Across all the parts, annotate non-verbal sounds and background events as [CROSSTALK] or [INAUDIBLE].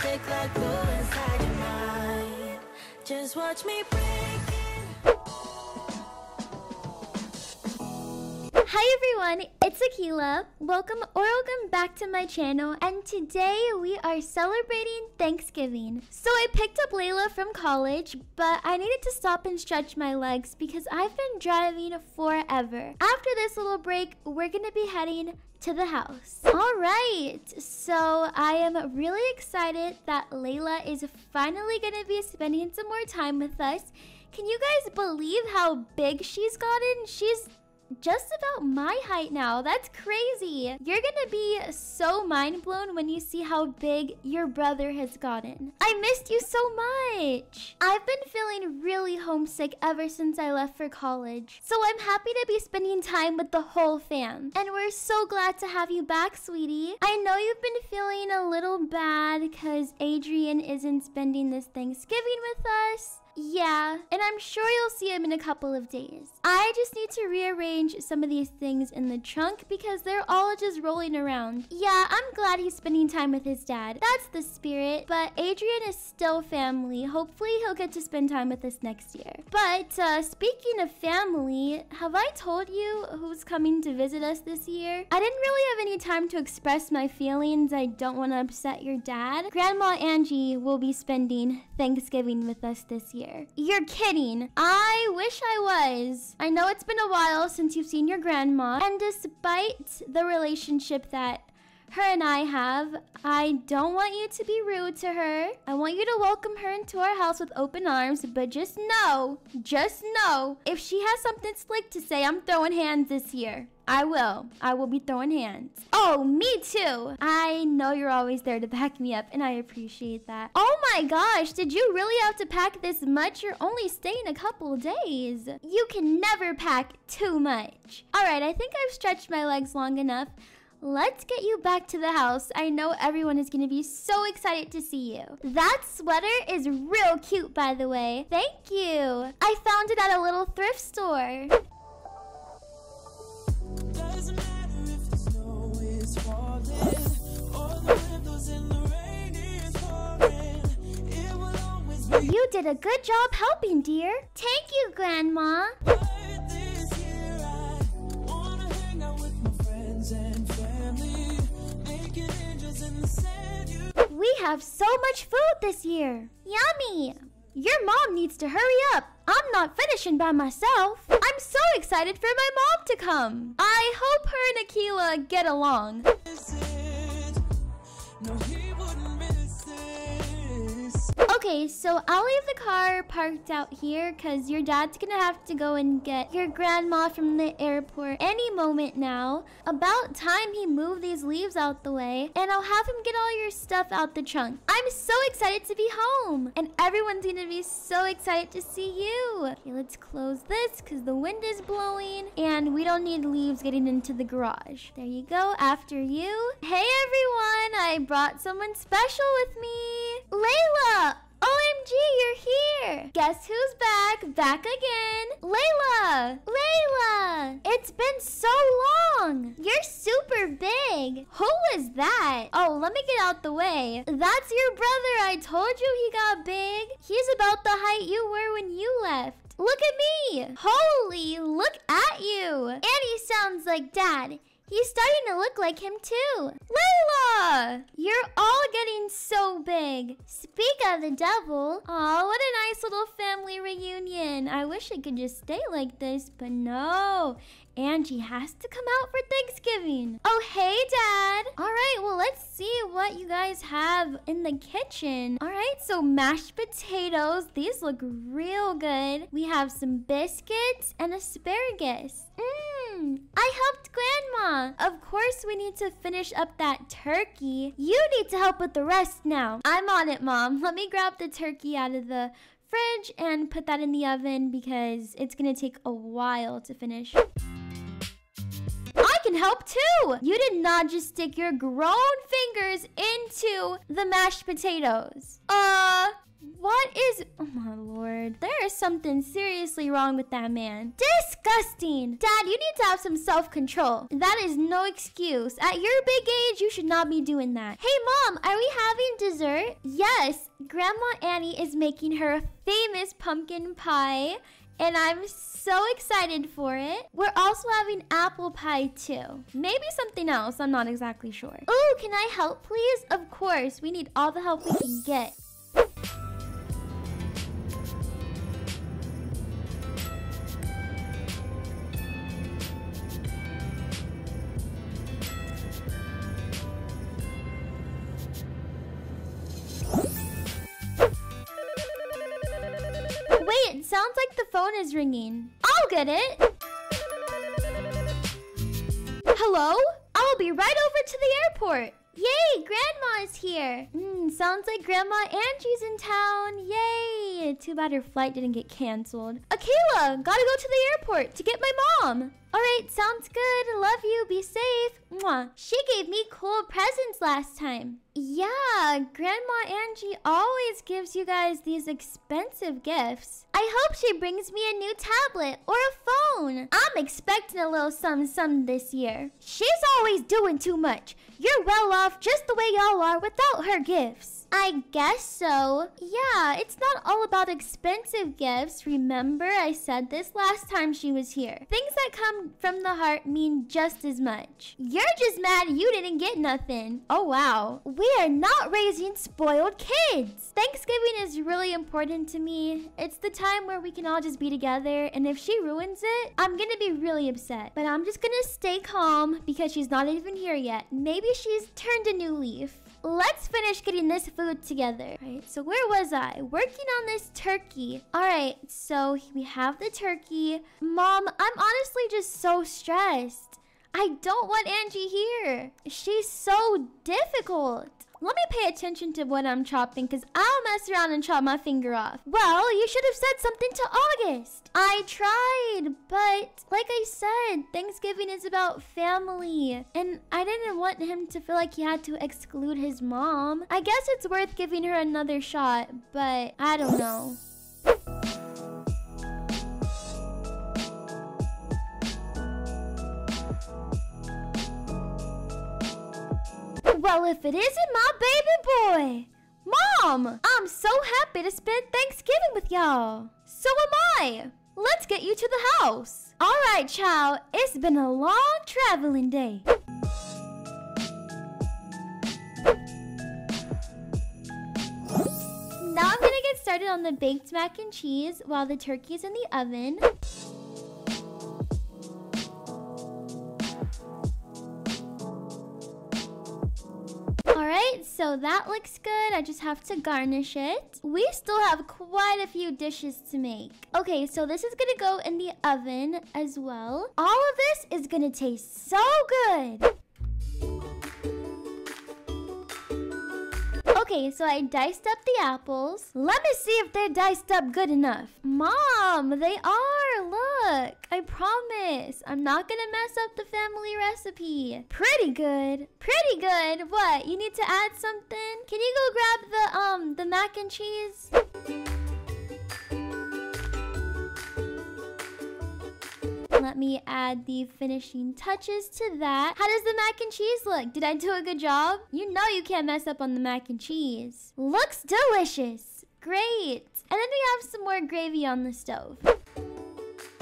stick like glue inside your mind. Just watch me break. Hi everyone, it's Akeila. Welcome or welcome back to my channel and today we are celebrating Thanksgiving. So I picked up Layla from college, but I needed to stop and stretch my legs because I've been driving forever. After this little break, we're gonna be heading to the house. All right, so I am really excited that Layla is finally gonna be spending some more time with us. Can you guys believe how big she's gotten? She's just about my height now. That's crazy. You're gonna be so mind blown when you see how big your brother has gotten. I missed you so much. I've been feeling really homesick ever since I left for college. So I'm happy to be spending time with the whole fam. And we're so glad to have you back, sweetie. I know you've been feeling a little bad because Adrian isn't spending this Thanksgiving with us. Yeah, and I'm sure you'll see him in a couple of days. I just need to rearrange some of these things in the trunk because they're all just rolling around. Yeah, I'm glad he's spending time with his dad. That's the spirit, but Adrian is still family. Hopefully he'll get to spend time with us next year. But uh, speaking of family, have I told you who's coming to visit us this year? I didn't really have any time to express my feelings. I don't want to upset your dad. Grandma Angie will be spending Thanksgiving with us this year You're kidding. I wish I was. I know it's been a while since you've seen your grandma, and despite the relationship that her and I have, I don't want you to be rude to her. I want you to welcome her into our house with open arms, but just know, just know, if she has something slick to say, I'm throwing hands this year. I will. I will be throwing hands. Oh, me too. I know you're always there to back me up, and I appreciate that. Oh my gosh, did you really have to pack this much? You're only staying a couple days. You can never pack too much. All right, I think I've stretched my legs long enough. Let's get you back to the house. I know everyone is going to be so excited to see you. That sweater is real cute, by the way. Thank you. I found it at a little thrift store. You did a good job helping, dear. Thank you, Grandma. We have so much food this year. Yummy. Your mom needs to hurry up. I'm not finishing by myself. I'm so excited for my mom to come. I hope her and Akeila get along. Okay, so I'll leave the car parked out here because your dad's gonna have to go and get your grandma from the airport any moment now. About time he moved these leaves out the way, and I'll have him get all your stuff out the trunk. I'm so excited to be home, and everyone's gonna be so excited to see you. Okay, let's close this because the wind is blowing, and we don't need leaves getting into the garage. There you go, after you. Hey everyone, I brought someone special with me. Layla! OMG, you're here! Guess who's back? Back again! Layla! Layla! It's been so long! You're super big! Who is that? Oh, let me get out the way. That's your brother. I told you he got big. He's about the height you were when you left. Look at me! Holy, look at you! And he sounds like dad. He's starting to look like him too. Layla! You're all getting so big. Speak of the devil. Aw, what a nice little family reunion. I wish it could just stay like this, but no. Angie has to come out for Thanksgiving. Oh, hey, Dad. All right, well, let's see what you guys have in the kitchen. All right, so mashed potatoes. These look real good. We have some biscuits and asparagus. Mmm, I helped Grandma. Of course, we need to finish up that turkey. You need to help with the rest now. I'm on it, Mom. Let me grab the turkey out of the fridge and put that in the oven because it's gonna take a while to finish. I can help too. You did not just stick your grown fingers into the mashed potatoes. Uh, what is. Oh my lord. There is something seriously wrong with that man. Disgusting. Dad, you need to have some self control. That is no excuse. At your big age, you should not be doing that. Hey, mom, are we having dessert? Yes. Grandma Annie is making her famous pumpkin pie. And I'm so excited for it. We're also having apple pie too. Maybe something else, I'm not exactly sure. Oh, can I help please? Of course, we need all the help we can get. Is ringing. I'll get it. Hello? I'll be right over to the airport. Yay, Grandma is here. Hmm, sounds like Grandma Angie's in town. Yay. Too bad her flight didn't get canceled. Akeila, gotta go to the airport to get my mom. All right, sounds good. Love you. Be safe. Mwah. She gave me cool presents last time. Yeah, Grandma Angie always gives you guys these expensive gifts. I hope she brings me a new tablet or a phone. I'm expecting a little some some this year. She's always doing too much. You're well off just the way y'all are without her gifts. I guess so. Yeah, it's not all about expensive gifts. Remember, I said this last time she was here. Things that come from the heart mean just as much. You're just mad you didn't get nothing. Oh, wow. We are not raising spoiled kids. Thanksgiving is really important to me. It's the time where we can all just be together, and if she ruins it, I'm gonna be really upset. But I'm just gonna stay calm because she's not even here yet. Maybe she's turned a new leaf. Let's finish getting this food together. All right, so where was I? Working on this turkey. All right, so we have the turkey. Mom, I'm honestly just so stressed. I don't want Angie here. She's so difficult. Let me pay attention to what I'm chopping because I'll mess around and chop my finger off. Well, you should have said something to August. I tried, but like I said, Thanksgiving is about family. And I didn't want him to feel like he had to exclude his mom. I guess it's worth giving her another shot, but I don't know. Well, if it isn't my baby boy. Mom, I'm so happy to spend Thanksgiving with y'all. So am I. Let's get you to the house. All right, child. It's been a long traveling day. Now I'm gonna get started on the baked mac and cheese while the turkey's in the oven. Alright, so that looks good. I just have to garnish it. We still have quite a few dishes to make. Okay, so this is gonna go in the oven as well. All of this is gonna taste so good. Okay, so I diced up the apples. Let me see if they're diced up good enough. Mom, they are. Look, I promise. I'm not gonna mess up the family recipe. Pretty good. Pretty good. What? You need to add something? Can you go grab the um the mac and cheese? Let me add the finishing touches to that. How does the mac and cheese look? Did I do a good job? You know you can't mess up on the mac and cheese. Looks delicious. Great. And then we have some more gravy on the stove.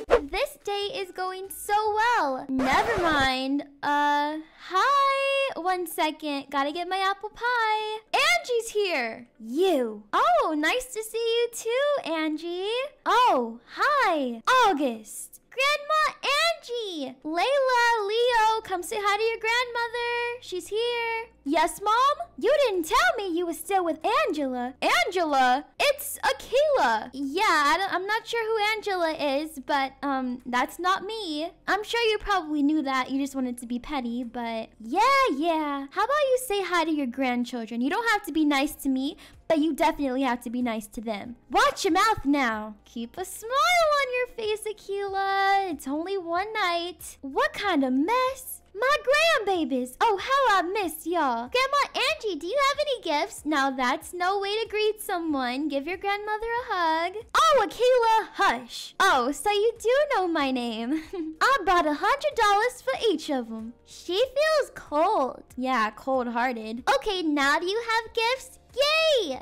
This day is going so well. Never mind. Uh, hi. One second. Gotta get my apple pie. Angie's here. You. Oh, nice to see you too, Angie. Oh, hi. August. Grandma Angie! Layla, Leo, come say hi to your grandmother. She's here. Yes, Mom? You didn't tell me you were still with Angela. Angela? It's Akeila. Yeah, I am not sure who Angela is, but um, that's not me. I'm sure you probably knew that. You just wanted to be petty, but yeah, yeah. How about you say hi to your grandchildren? You don't have to be nice to me, but you definitely have to be nice to them. Watch your mouth now. Keep a smile on your face, Akeila. It's only one night. What kind of mess? My grandbabies! Oh, how I miss y'all. Grandma Angie, do you have any gifts? Now that's no way to greet someone. Give your grandmother a hug. Oh, Akeila, hush. Oh, so you do know my name. [LAUGHS] I bought a hundred dollars for each of them. She feels cold. Yeah, cold-hearted. Okay, now do you have gifts? Yay!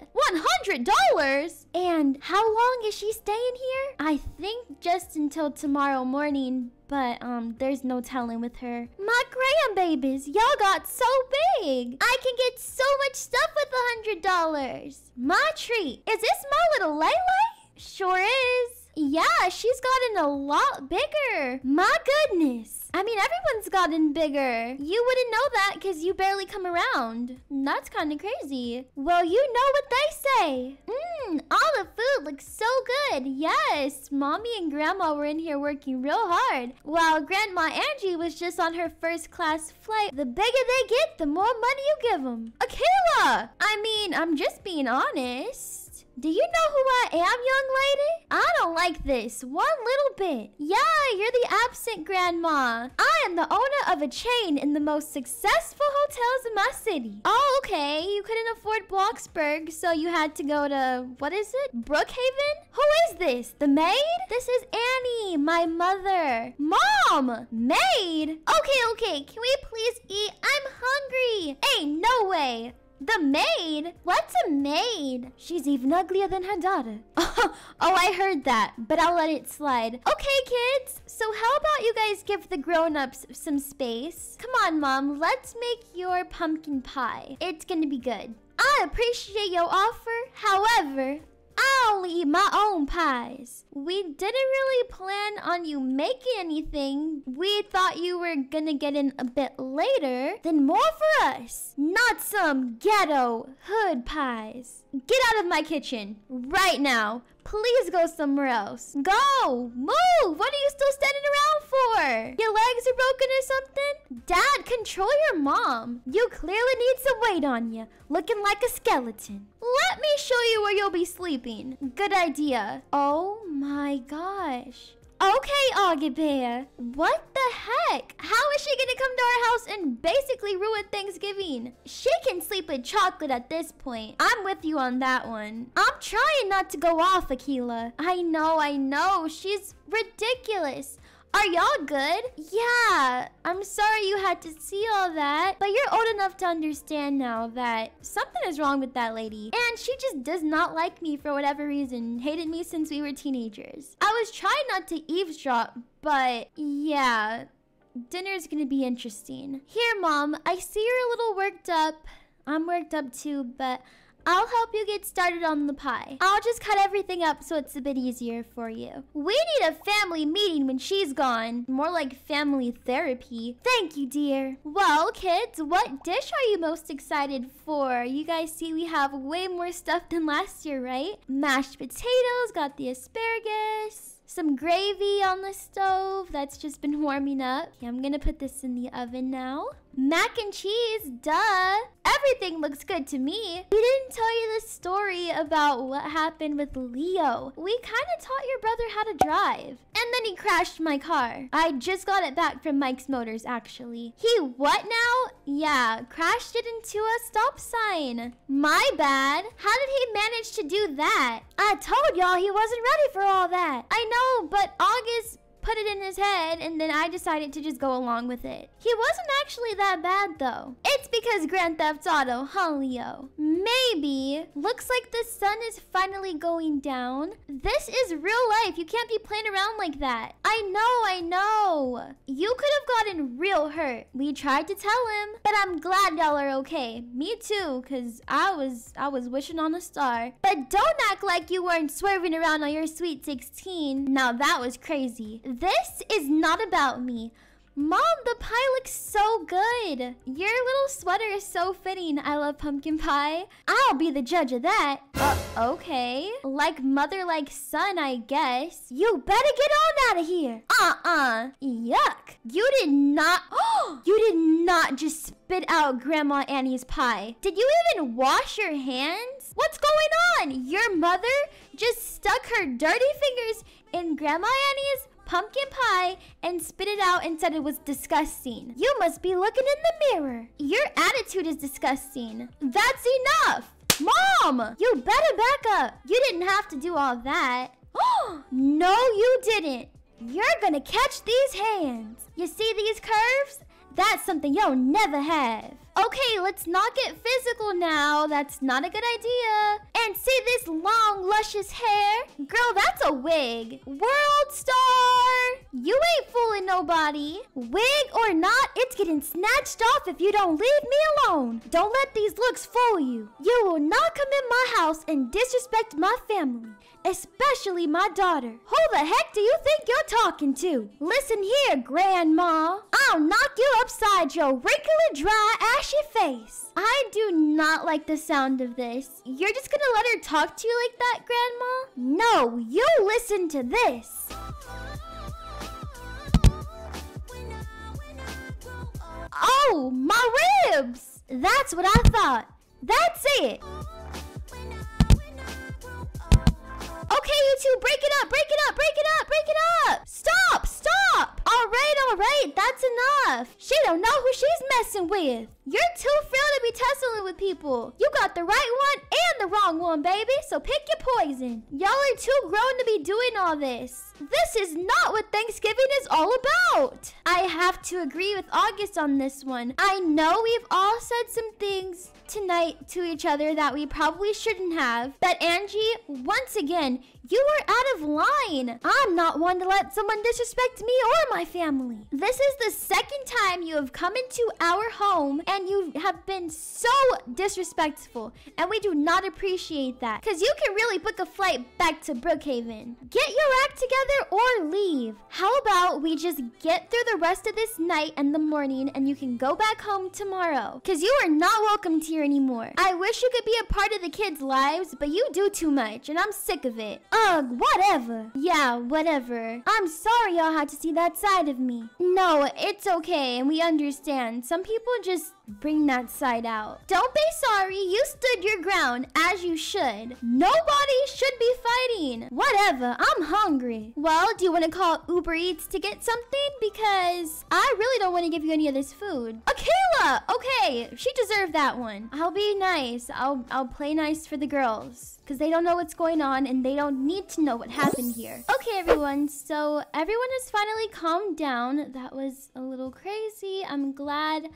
$100! And how long is she staying here? I think just until tomorrow morning, but um there's no telling with her. My grandbabies, y'all got so big. I can get so much stuff with a hundred dollars. My treat. Is this my little Lele? Sure is. Yeah, she's gotten a lot bigger. My goodness. I mean, everyone's gotten bigger. You wouldn't know that because you barely come around. That's kind of crazy. Well, you know what they say. Mmm, all the food looks so good. Yes, mommy and grandma were in here working real hard. While grandma Angie was just on her first class flight. The bigger they get, the more money you give them. Akeila! I mean, I'm just being honest. Do you know who I am, young lady? I don't like this one little bit. Yeah, you're the absent grandma. I am the owner of a chain in the most successful hotels in my city. Oh, okay. You couldn't afford Bloxburg, so you had to go to, what is it? Brookhaven? Who is this? The maid? This is Annie, my mother. Mom! Maid? Okay, okay. Can we please eat? I'm hungry. Ain't no way. The maid? What's a maid? She's even uglier than her daughter. [LAUGHS] oh, I heard that, but I'll let it slide. Okay, kids. So how about you guys give the grown-ups some space? Come on, Mom. Let's make your pumpkin pie. It's gonna be good. I appreciate your offer. However, I only eat my own pies. We didn't really plan on you making anything. We thought you were gonna get in a bit later. Then more for us. Not some ghetto hood pies. Get out of my kitchen right now. Please go somewhere else. Go! Move! What are you still standing around for? Your legs are broken or something? Dad, control your mom. You clearly need some weight on you. Looking like a skeleton. Let me show you where you'll be sleeping. Good idea. Oh my gosh. Okay, Augie Bear. What the heck? How is she gonna come to our house and basically ruin Thanksgiving? She can sleep with chocolate at this point. I'm with you on that one. I'm trying not to go off, Akeila. I know, I know. She's ridiculous. Are y'all good? Yeah, I'm sorry you had to see all that, but you're old enough to understand now that something is wrong with that lady. And she just does not like me for whatever reason, hated me since we were teenagers. I was trying not to eavesdrop, but yeah, dinner's gonna be interesting. Here, Mom, I see you're a little worked up. I'm worked up too, but I'll help you get started on the pie. I'll just cut everything up so it's a bit easier for you. We need a family meeting when she's gone. More like family therapy. Thank you, dear. Well, kids, what dish are you most excited for? You guys see we have way more stuff than last year, right? Mashed potatoes, got the asparagus some gravy on the stove that's just been warming up. Okay, I'm gonna put this in the oven now. Mac and cheese, duh. Everything looks good to me. We didn't tell you the story about what happened with Leo. We kind of taught your brother how to drive. And then he crashed my car. I just got it back from Mike's Motors, actually. He what now? Yeah, crashed it into a stop sign. My bad. How did he manage to do that? I told y'all he wasn't ready for all that. I know, but August put it in his head, and then I decided to just go along with it. He wasn't actually that bad, though. It's because Grand Theft Auto, huh, Leo? Maybe. Looks like the sun is finally going down. This is real life. You can't be playing around like that. I know, I know. You could have gotten real hurt. We tried to tell him, but I'm glad y'all are okay. Me too, cause I was I was wishing on a star. But don't act like you weren't swerving around on your sweet 16. Now that was crazy. This is not about me. Mom, the pie looks so good. Your little sweater is so fitting. I love pumpkin pie. I'll be the judge of that. Uh, okay. Like mother, like son, I guess. You better get on out of here. Uh-uh. Yuck. You did not... [GASPS] You did not just spit out Grandma Annie's pie. Did you even wash your hands? What's going on? Your mother just stuck her dirty fingers in Grandma Annie's pumpkin pie and spit it out and said it was disgusting. You must be looking in the mirror. Your attitude is disgusting. That's enough. Mom, you better back up. You didn't have to do all that. [GASPS] no, you didn't. You're gonna catch these hands. You see these curves? That's something you'll never have. Okay, let's not get physical now. That's not a good idea. And see this long, luscious hair? Girl, that's a wig. World star! You ain't fooling nobody. Wig or not, it's getting snatched off if you don't leave me alone. Don't let these looks fool you. You will not come in my house and disrespect my family, especially my daughter. Who the heck do you think you're talking to? Listen here, Grandma. I'll knock you upside your wrinkly, dry, ashy face. I do not like the sound of this. You're just gonna let her talk to you like that, Grandma? No, you listen to this. Oh, my ribs! That's what I thought. That's it. Okay, you two, break it up, break it up, break it up, break it up. Stop, stop. All right, all right, that's enough. She don't know who she's messing with. You're too frail to be tussling with people. You got the right one and the wrong one, baby. So pick your poison. Y'all are too grown to be doing all this. This is not what Thanksgiving is all about. I have to agree with August on this one. I know we've all said some things tonight to each other that we probably shouldn't have. But Angie, once again, you are out of line. I'm not one to let someone disrespect me or my family. This is the second time you have come into our home and you have been so disrespectful. And we do not appreciate that. Because you can really book a flight back to Brookhaven. Get your act together or leave. How about we just get through the rest of this night and the morning and you can go back home tomorrow. Because you are not welcomed here anymore. I wish you could be a part of the kids' lives, but you do too much and I'm sick of it. Ugh, whatever. Yeah, whatever. I'm sorry y'all had to see that side of me. No, it's okay and we understand. Some people just bring that side out. Don't be sorry. You stood your ground as you should. Nobody should be fighting. Whatever. I'm hungry. Well, do you want to call Uber Eats to get something? Because I really don't want to give you any of this food. Akeila! Okay, she deserved that one. I'll be nice. I'll I'll play nice for the girls because they don't know what's going on and they don't need to know what happened here. Okay, everyone. So everyone has finally calmed down. That was a little crazy. I'm glad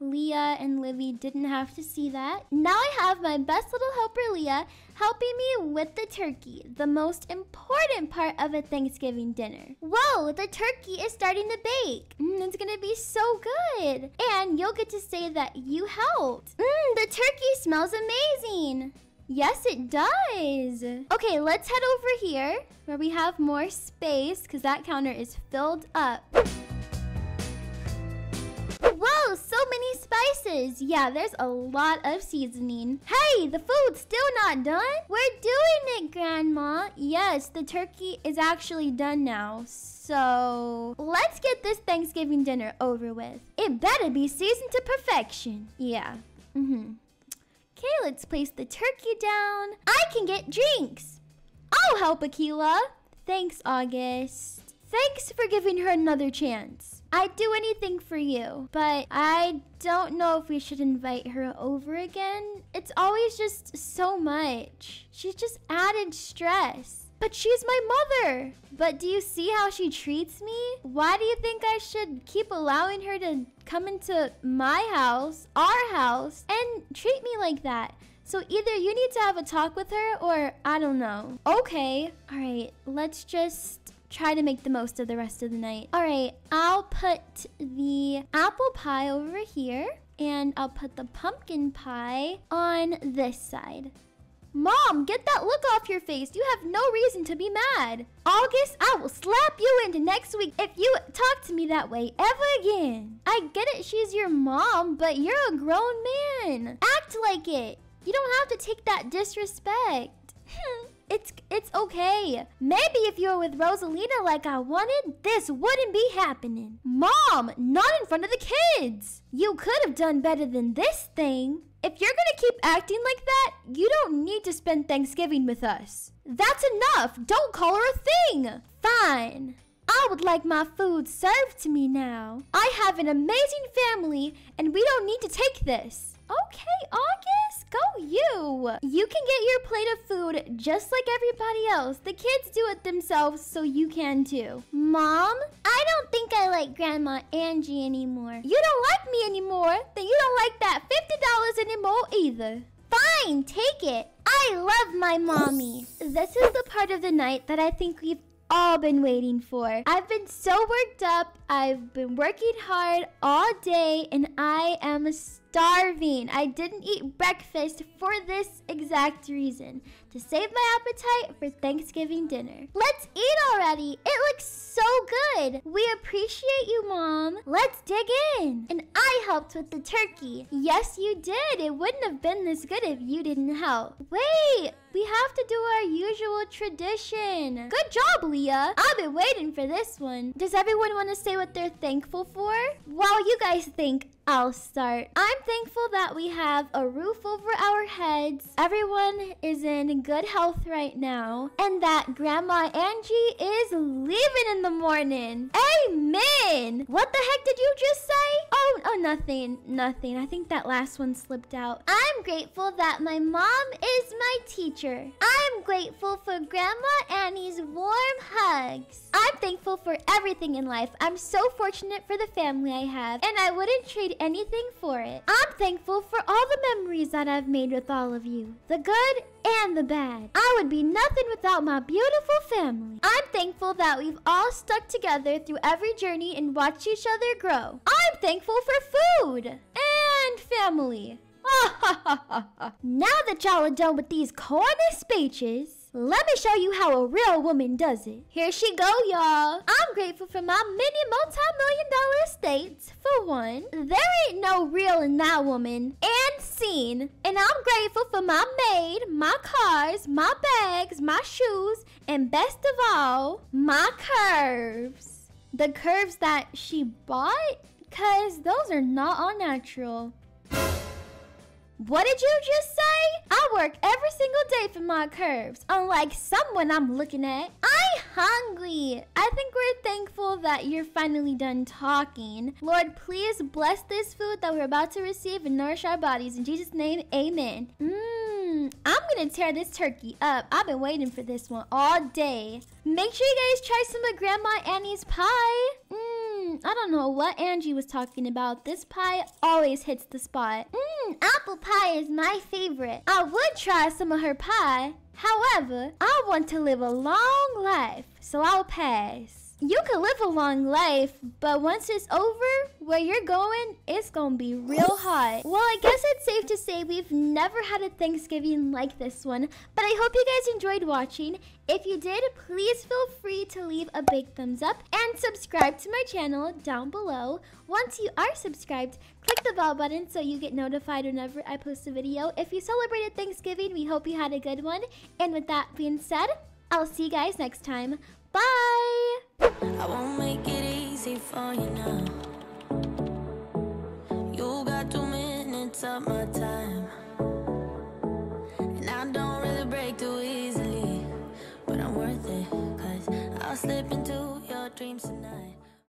Leah and Livy didn't have to see that. Now I have my best little helper, Leah, helping me with the turkey, the most important part of a Thanksgiving dinner. Whoa, the turkey is starting to bake. Mm, it's gonna be so good. And you'll get to say that you helped. Mmm, the turkey smells amazing. Yes, it does. Okay, let's head over here where we have more space because that counter is filled up. Spices. Yeah, there's a lot of seasoning. Hey, the food's still not done? We're doing it, Grandma. Yes, the turkey is actually done now. So, let's get this Thanksgiving dinner over with. It better be seasoned to perfection. Yeah. Mm-hmm. Okay, let's place the turkey down. I can get drinks. I'll help Akeila. Thanks, August. Thanks for giving her another chance. I'd do anything for you, but I don't know if we should invite her over again. It's always just so much. She's just added stress. But she's my mother. But do you see how she treats me? Why do you think I should keep allowing her to come into my house, our house, and treat me like that? So either you need to have a talk with her or I don't know. Okay. All right. Let's just try to make the most of the rest of the night. All right. I'll put the apple pie over here and I'll put the pumpkin pie on this side. Mom, get that look off your face. You have no reason to be mad. August, I will slap you into next week if you talk to me that way ever again. I get it, she's your mom, but you're a grown man. Act like it. You don't have to take that disrespect. [LAUGHS] It's it's okay. Maybe if you were with Rosalina like I wanted, this wouldn't be happening. Mom, not in front of the kids. You could have done better than this thing. If you're gonna keep acting like that, you don't need to spend Thanksgiving with us. That's enough. Don't call her a thing. Fine. I would like my food served to me now. I have an amazing family, and we don't need to take this. Okay, August, you. Can get your plate of food just like everybody else. The kids do it themselves, so you can too. Mom, I don't think I like Grandma Angie anymore. You don't like me anymore? Then you don't like that $50 anymore either. Fine, take it. I love my mommy. This is the part of the night that I think we've all been waiting for. I've been so worked up. I've been working hard all day and I am starving. I didn't eat breakfast for this exact reason to save my appetite for Thanksgiving dinner. Let's eat already. It looks so good. We appreciate you, Mom. Let's dig in. And I helped with the turkey. Yes, you did. It wouldn't have been this good if you didn't help. Wait, we have to do our usual tradition. Good job, Leah. I've been waiting for this one. Does everyone want to say what they're thankful for? While you guys think, I'll start. I'm thankful that we have a roof over our heads. Everyone is in good health right now. And that Grandma Angie is leaving in the morning. Amen. What the heck did you just say? Oh, oh, nothing. Nothing. I think that last one slipped out. I'm grateful that my mom is my teacher. I'm grateful for Grandma Annie's warm hugs. I'm thankful for everything in life. I'm so fortunate for the family I have, and I wouldn't trade anything for it. I'm thankful for all the memories that I've made with all of you the good and the bad. I would be nothing without my beautiful family. I'm thankful that we've all stuck together through every journey and watched each other grow. I'm thankful for food and family. [LAUGHS] now that y'all are done with these corny speeches, let me show you how a real woman does it. Here she go, y'all. I'm grateful for my many multi-million dollar estates, for one. There ain't no real in that woman. And scene. And I'm grateful for my maid, my cars, my bags, my shoes, and best of all, my curves. The curves that she bought? Cause those are not all natural. What did you just say? I work every single day for my curves, unlike someone I'm looking at. I'm hungry. I think we're thankful that you're finally done talking. Lord, please bless this food that we're about to receive and nourish our bodies. In Jesus' name, amen. Mmm, I'm gonna tear this turkey up. I've been waiting for this one all day. Make sure you guys try some of Grandma Annie's pie. Mmm, I don't know what Angie was talking about. This pie always hits the spot. Mmm, apple pie is my favorite. I would try some of her pie. However, I want to live a long life, so I'll pass. You can live a long life, but once it's over, where you're going, it's gonna be real hot. Well, I guess it's safe to say we've never had a Thanksgiving like this one, but I hope you guys enjoyed watching. If you did, please feel free to leave a big thumbs up and subscribe to my channel down below. Once you are subscribed, click the bell button so you get notified whenever I post a video. If you celebrated Thanksgiving, we hope you had a good one. And with that being said, I'll see you guys next time. Bye! I won't make it easy for you now. You got two minutes of my time. And I don't really break too easily. But I'm worth it, cause I'll slip into your dreams tonight.